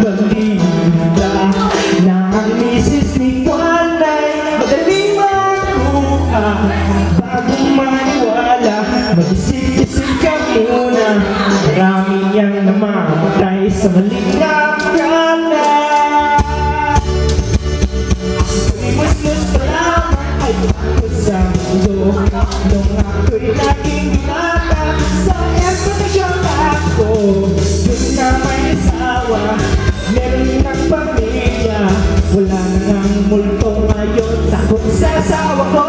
pagtinda ng misis ni Juanay Magaling magkuha bago maniwala. Mag-isip-isip ka muna Marami niyang sa maling nakala. Kalimus mo sa lamang sa mundo. Nung ako'y nakita multo ngayon sa asawa ko.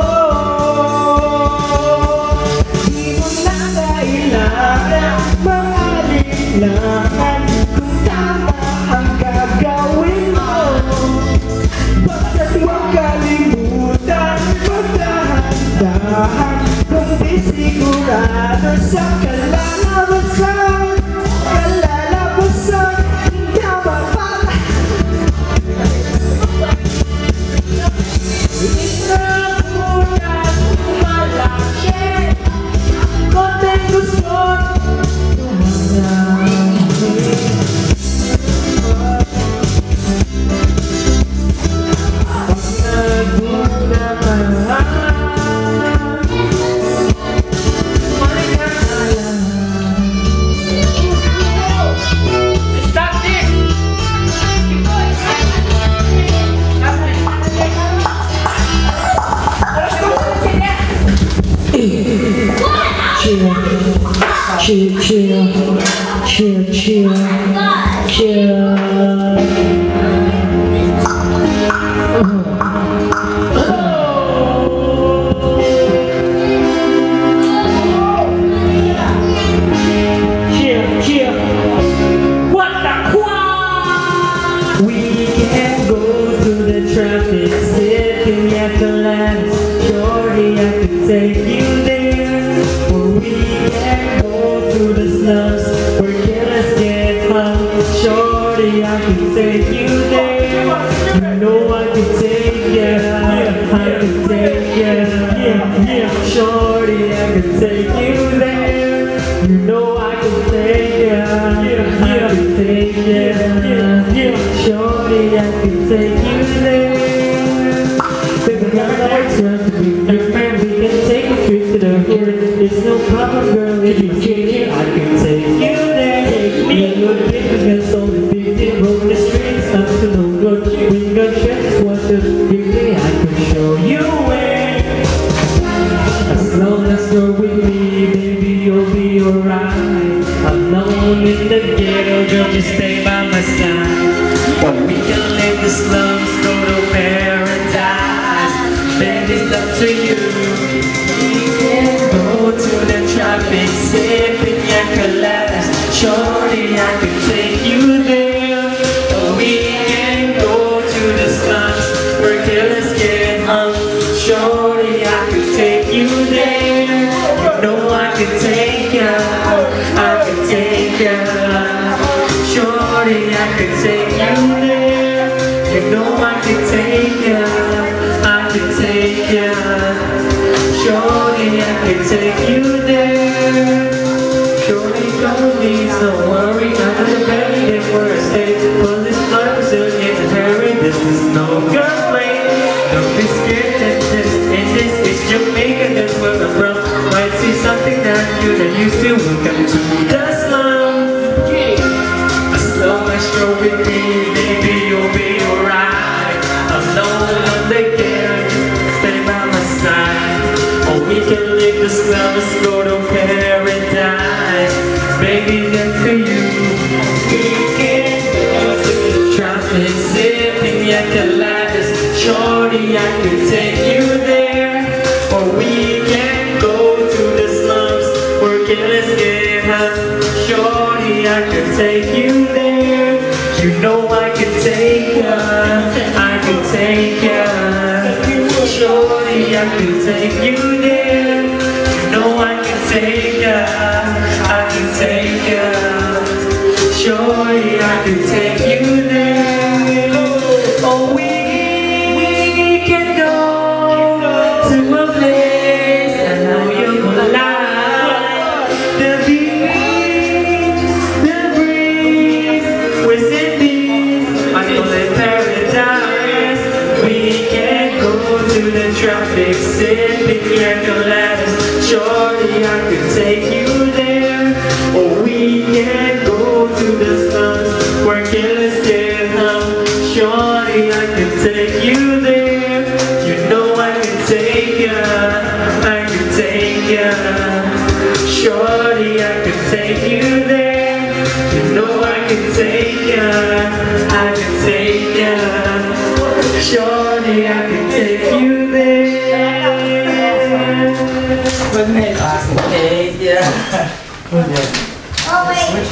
Di mo na kailangan Maalinlangan Kung tama ang gagawin mo. Basta huwag kalimutan Magdahan-dahan Kung di sigurado sa kalalabasan Chill, chill, chill, chill, chill. Chill, chill. What the quack? We can go to the traffic, sipping at the lamps. Shorty, could take killers get hung. Shorty, I could take you there. You know I could take you. I could take yeah. Shorty, I could take you there. You know I could take you. I could take yeah. Shorty, I could take you there. Baby, not trying to be Alone in the ghetto, girl, just stay by my side. Or we can live the slums, go to paradise. Baby, it's up to you. Take you there. You know I could take ya. I could take ya. Shorty, I could take you there. Can leave the slums, go to paradise. Baby, that's for you. We can go to the traffic, sipping at the lights. Shorty, I can take you there. Or we can go to the slums where killers get hung. Shorty, I can take you there. You know I can take ya. I can take ya. Shorty, I could take you there. You know I could take ya. I could take ya. Shorty, I could take you. take you there. Or we can go to the stars Where killers get hung Shorty, I can take you there. You know I can take ya. I can take ya. Shorty, I can take you there. You know I can take ya. I can take ya. Shorty, I 喂。